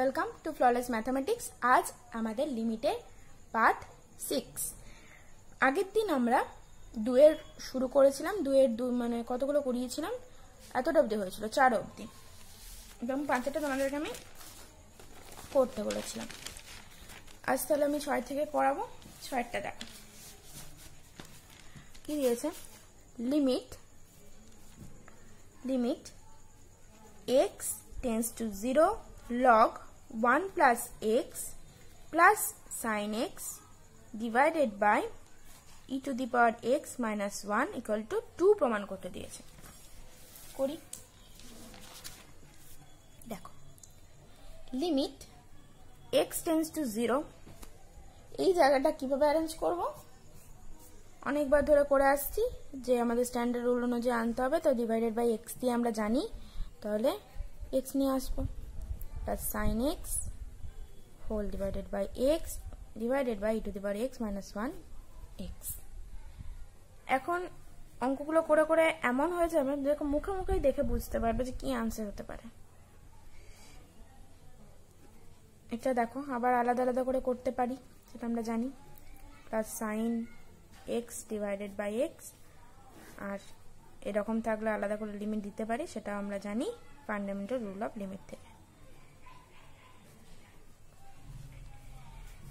Welcome to flawless mathematics আজ আমাদের লিমিটের পার্ট সিক্স আগের দিন আমরা দুয়ের শুরু করেছিলাম দুয়ের দু মানে কতগুলো করিয়েছিলাম? এতটা অবধি হয়েছিল, চার অবধি। এবং পাঁচটা তোমাদেরকে আমি করতে বলেছিলাম। আজ তাহলে আমি ছয় থেকে করাবো ছয়টা দেখো। কি দিয়েছে? Limit limit x tends to 0 log 1 plus x plus sin x divided by e to the power x minus 1 equal to 2 প্রমাণ করতে দিয়েছে। করি। দেখো। লিমিট x tends to 0 এই জায়গাটা কীভাবে অ্যারেঞ্জ করব? অনেকবার ধরে করে আসছি যে আমাদের স্ট্যান্ডার্ড রুল অনুযায়ী আনতে হবে, তো ডিভাইডেড বাই এক্স দিয়ে আমরা জানি, তাহলে এক্স নিয়ে আসব। Plus sine x whole divided by x divided by to the power x minus one x এখন অঙ্কগুলো করে করে এমন হয়ে যাবে, দেখো মুখে মুখেই দেখে বুঝতে পারবে যে কি আনসার হতে পারে। এটা দেখো, আবার আলাদা আলাদা করে করতে পারি, সেটা আমরা জানি। Plus sine x divided by x আর এরকম থাকলে আলাদা করে লিমিট দিতে পারি সেটা আমরা জানি ফান্ডামেন্টাল রুল অফ লিমিট থেকে।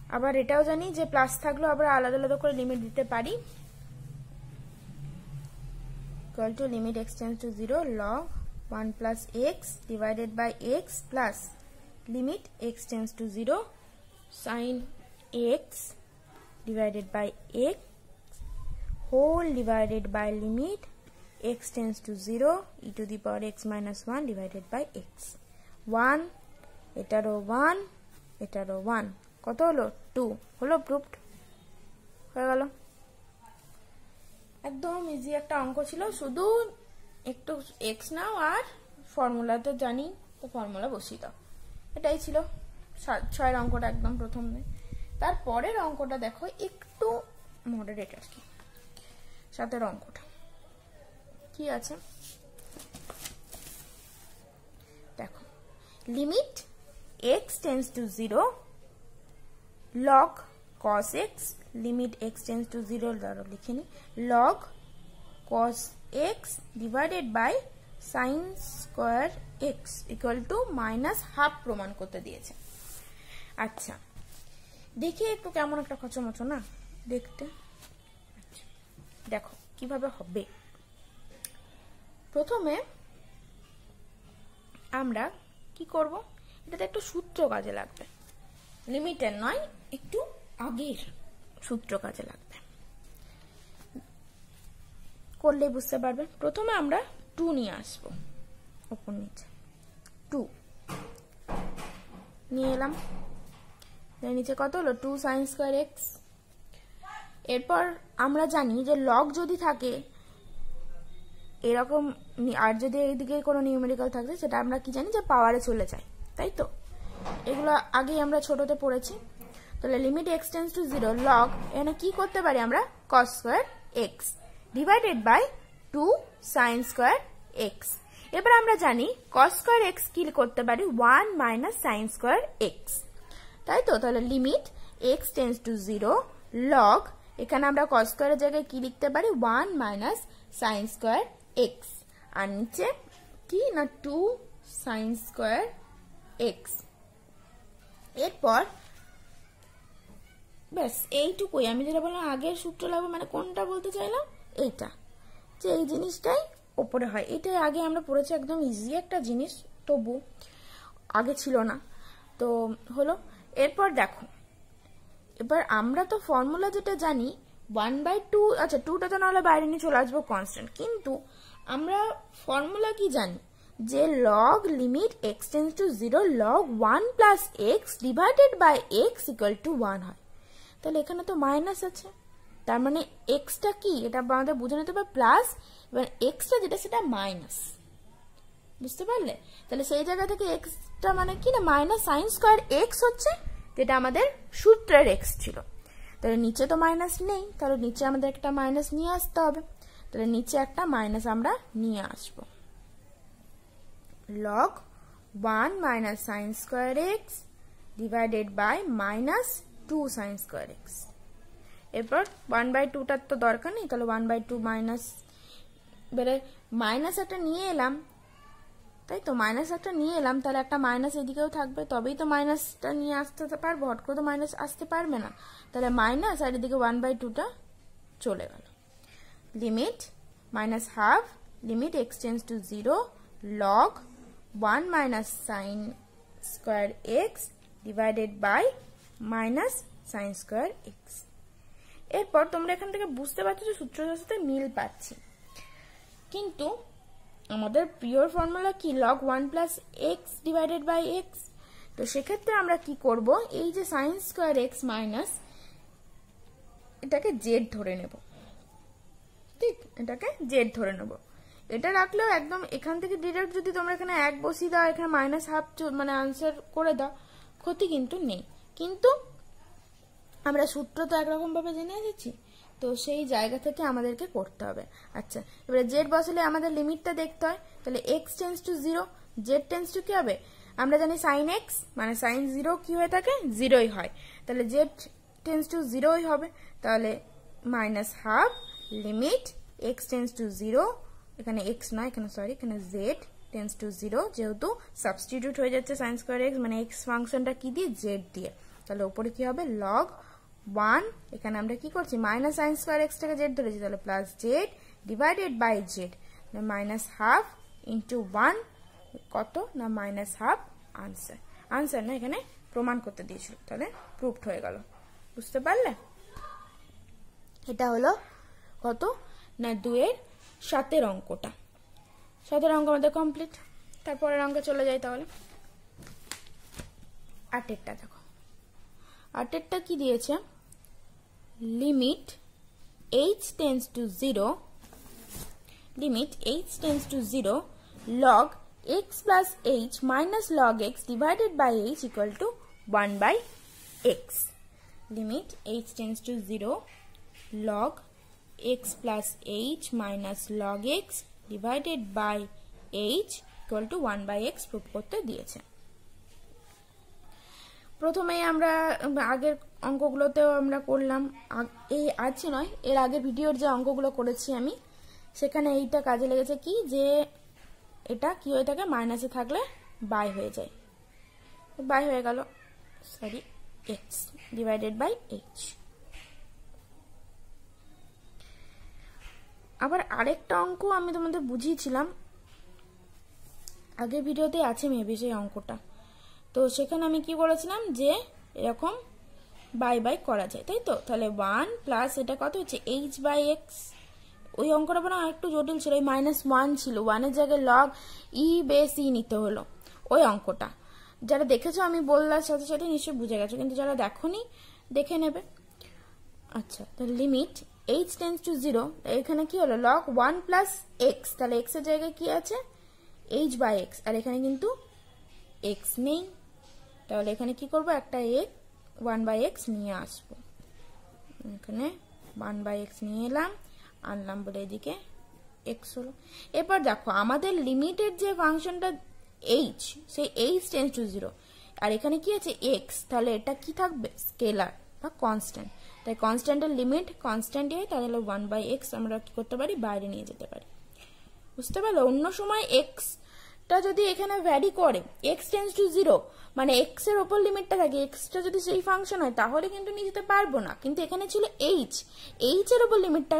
আবার এটাও জানি যে প্লাস থাকলেও আবার আলাদা আলাদা করে লিমিট দিতে পারি। To limit x tends to zero log one plus x divided by x plus limit x tends to zero sine x divided by x whole divided by limit x tends to zero e to the power x minus one divided by x one এটারও one এটারও one কত হলো? Two হলো proofed হয়ে গেল। একদম easy একটা অঙ্ক ছিল। শুধু একটু এক্স নাও আর ফর্মুলা তো জানি, তো ফর্মুলা বসিয়ে দাও। এটাই ছিল ছয়ের অঙ্কটা একদম প্রথমে তারপরের অঙ্কটা দেখো একটু মডারেট আর কি। সাতের অঙ্কটা। কি আছে? দেখো। Limit x tends to zero log cos x, limit x tends to 0 দ্বারা লিখে নি log cos x divided by sin square x equal to minus half প্রমাণ করতে দিয়েছে। আচ্ছা দেখে একটু কেমন একটা খচমচো, না? দেখতে। আচ্ছা দেখো, কীভাবে হবে। প্রথমে আমরা কি করব? এটাতে একটু সূত্র কাজে লাগবে। লিমিটের নয়, একটু আগের সূত্র কাজে লাগবে। করলে বুঝতে পারবে প্রথমে আমরা টু নিয়ে আসব ওপর নিচে। টু। নিয়ে এলাম। নিচে কত হলো? Two sine square x. এরপর আমরা জানি যে লগ যদি থাকে, এরকম আর যদি এইদিকে কোনো নিউমেরিক্যাল থাকছে সেটা আমরা কি জানি? যে পাওয়ারে চলে যায়। তাই তো? এগুলো আগেই আমরা ছোটতে পড়েছি। তাহলে limit x tends to zero log এখানে কি করতে পারি আমরা? Cos square x divided by two sine square x এবার আমরা জানি কস স্কোয়ার এক্স কি করতে পারি? One minus sine square x তাই তো? তাহলে limit x tends to zero log এখানে আমরা কস স্কোয়ারের জায়গায় কি লিখতে পারি? One minus sine square x আর নিচে কি? না টু সাইন স্কোয়ার এক্স এরপর, ব্যাস, এইটুকুই। আমি যেটা বললাম, আগের সূত্র লাগবে মানে কোনটা বলতে চাইলাম? এইটা যে এই জিনিসটাই ওপরে হয়। এটাই আগে আমরা পড়েছি, একদম ইজি একটা জিনিস, তবু আগে ছিল না। তো হলো, এরপর দেখো, এবার আমরা তো ফর্মুলা যেটা জানি ওয়ান বাই টু আচ্ছা টুটা তো নাহলে বাইরে নিয়ে চলে আসব কনস্ট্যান্ট কিন্তু আমরা ফর্মুলা কি জানি? যে log limit x tends to zero log one plus x divided by x equal to one হয়। তাহলে এখানে তো মাইনাস আছে। তার মানে এক্সটা কি? এটা আমাদের বুঝে নিতে হবে প্লাস এবার এক্সটা যেটা সেটা মাইনাস বুঝতে পারলে? তাহলে সেই জায়গা থেকে এক্সটা মানে কি না? মাইনাস সাইন স্কোয়ার এক্স হচ্ছে যেটা আমাদের সূত্রের এক্স ছিল। তাহলে নিচে তো মাইনাস নেই। তাহলে নিচে আমাদের একটা মাইনাস নিয়ে আসতে হবে। তাহলে নিচে একটা মাইনাস আমরা নিয়ে আসব। Log one minus sine square x divided by minus two sine square x এরপর ওয়ান বাই টুটার তো দরকার নেই, তাহলে ওয়ান বাই টু মাইনাস এবারে মাইনাস একটা নিয়ে এলাম, তাই তো? মাইনাস একটা নিয়ে এলাম, তাহলে একটা মাইনাস এদিকেও থাকবে, তবেই তো মাইনাসটা নিয়ে আসতে পারব, হট করে তো মাইনাস আসতে পারবে না। তাহলে মাইনাস আর এদিকে ওয়ান বাই টুটা চলে গেল। Limit minus half limit exchange to zero log one minus sine square x divided by minus sine square x এরপর তোমরা এখান থেকে বুঝতে পারছ যে সূত্রটার সাথে মিল পাচ্ছি। কিন্তু আমাদের পিওর ফর্মুলা কি? Log one plus x divided by x তো সেক্ষেত্রে আমরা কি করব? এই যে সাইন স্কোয়ার এক্স মাইনাস এটাকে জেড ধরে নেব। ঠিক? এটাকে জেড ধরে নেব। এটা রাখলেও একদম এখান থেকে ডিরেক্ট যদি তোমরা এখানে এক বসিয়ে দাও, এখানে মাইনাস হাফ মানে আনসার করে দাও, ক্ষতি কিন্তু নেই। কিন্তু আমরা সূত্র তো একরকম ভাবে জেনে এসেছি, তো সেই জায়গা থেকে আমাদেরকে করতে হবে। আচ্ছা এবারে জেড বসালে আমাদের লিমিটটা দেখতে হয়, তাহলে x tends to zero z tends to কি হবে? আমরা জানি সাইন এক্স মানে সাইন জিরো কি হয়ে থাকে? জিরোই হয়। তাহলে জেড টেন্স টু জিরোই হবে, তাহলে minus half limit x tends to zero এখানে এক্স নয় এখানে সরি এখানে জেড টেন্স টু জিরো যেহেতু সাবস্টিটিউট হয়ে যাচ্ছে সাইন স্কোয়ার এক্স মানে এক্স ফাংশনটা কি দিয়ে? জেড দিয়ে। তাহলে ওপরে কি হবে? লগ ওয়ান এখানে আমরা কি করছি? মাইনাস সাইন স্কোয়ার এক্সটাকে জেড ধরেছি, তাহলে plus z divided by z minus half into one কত? না মাইনাস হাফ আনসার আনসার না, এখানে প্রমাণ করতে দিয়েছিল, তাহলে প্রুফড হয়ে গেল। বুঝতে পারলে? এটা হলো কত? না, দুয়ের সাতের অঙ্কটা। সাতের অঙ্ক আমাদের কমপ্লিট তারপরের অঙ্কে চলে যাই তাহলে। আটেরটা দেখো। আটেরটা কি দিয়েছে? Limit h tends to zero limit h tends to zero log x plus h minus log x divided by h equal to one by x limit h tends to zero log x plus h minus log x divided by h equal to 1 by x prove করতে দিয়েছে। প্রথমেই আমরা আগের অঙ্কগুলোতেও আমরা করলাম এই আছে নয়, এর আগের ভিডিওর যে অঙ্কগুলো করেছি আমি, সেখানে এইটা কাজে লেগেছে কি যে এটা কি হয়ে থাকে মাইনাসে থাকলে বাই হয়ে যায়। বাই হয়ে গেল sorry x divided by h আবার আরেকটা অঙ্ক আমি তোমাদের বুঝিয়েছিলাম। আগের ভিডিওতে আছে মেবি সেই অঙ্কটা। তো সেখানে আমি কি বলেছিলাম যে এরকম বাই বাই করা যায়, তাই তো? তাহলে ওয়ান প্লাস এটা কত হচ্ছে? এইচ বাই এক্স ওই অঙ্কটা বরং একটু জটিল ছিল, ওই মাইনাস ওয়ান ছিল। ওয়ানের জায়গায় লগ ই বেস ই নিতে হলো, ওই অঙ্কটা। যারা দেখেছ আমি বললার সাথে সাথে নিশ্চয়ই বুঝে গেছো, কিন্তু যারা দেখোনি, দেখে নেবে। আচ্ছা তাহলে limit h tends to zero এখানে কি হলো? লগ ওয়ান প্লাস এক্স তাহলে এক্সের জায়গায় কি আছে? এইচ বাই এক্স আর এখানে কিন্তু এক্স নেই। তাহলে এখানে কি করব? একটা এক ওয়ান বাই এক্স নিয়ে আসব। এখানে ওয়ান বাই এক্স নিয়ে এলাম, আনলাম বলে এদিকে এক্স হলো। এরপর দেখো, আমাদের লিমিটেড যে ফাংশনটা এইচ সেই এইচ টেন্স টু জিরো আর এখানে কি আছে? এক্স তাহলে এটা কি থাকবে? স্কেলার বা কনস্ট্যান্ট তাই কনস্ট্যান্টের লিমিট কনস্ট্যান্ট হয় তাহলে ওয়ান বাই এক্স আমরা কি করতে পারি? বাইরে নিয়ে যেতে পারি। বুঝতে পারল? অন্য সময় এক্সটা যদি এখানে ভ্যারি করে এক্স টেন্স টু জিরো মানে এক্সের ওপর লিমিটটা থাকে এক্সটা যদি সেই ফাংশন হয়, তাহলে কিন্তু নিয়ে যেতে পারব না। কিন্তু এখানে ছিল এইচ এইচ এর ওপর লিমিটটা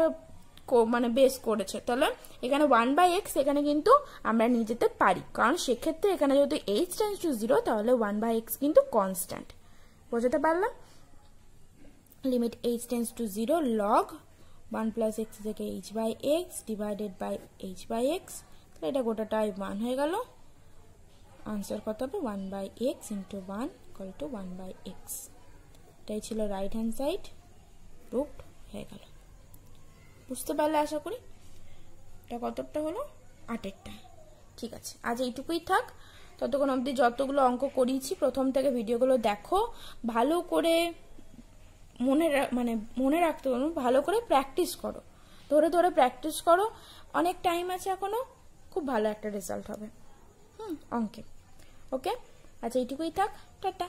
মানে বেস করেছে। তাহলে এখানে ওয়ান বাই এক্স এখানে কিন্তু আমরা নিয়ে যেতে পারি। কারণ সেক্ষেত্রে এখানে যদি এইচ টেন্স টু জিরো তাহলে ওয়ান বাই এক্স কিন্তু কনস্ট্যান্ট বোঝাতে পারলাম? Limit h tends to 0 log 1 plus x থেকে h by x divided by h by x. তাহলে এটা গোটাটাই 1 হয়ে গেল। আনসার কত হবে? 1 by x into 1 equal to 1 by x এটাই ছিল রাইট হ্যান্ড সাইড প্রুফড হয়ে গেল। বুঝতে পারলে আশা করি? এটা কতটা হলো? আটেরটা। ঠিক আছে, আজ এইটুকুই থাক। ততক্ষণ অবধি যতগুলো অঙ্ক করিয়েছি, প্রথম থেকে ভিডিওগুলো দেখো। ভালো করে মনে মানে মনে রাখতে পারো ভালো করে প্র্যাকটিস করো। ধরে ধরে প্র্যাকটিস করো। অনেক টাইম আছে এখনও, খুব ভালো একটা রেজাল্ট হবে। হুম অঙ্কে ওকে আচ্ছা এইটুকুই থাক, টাটা।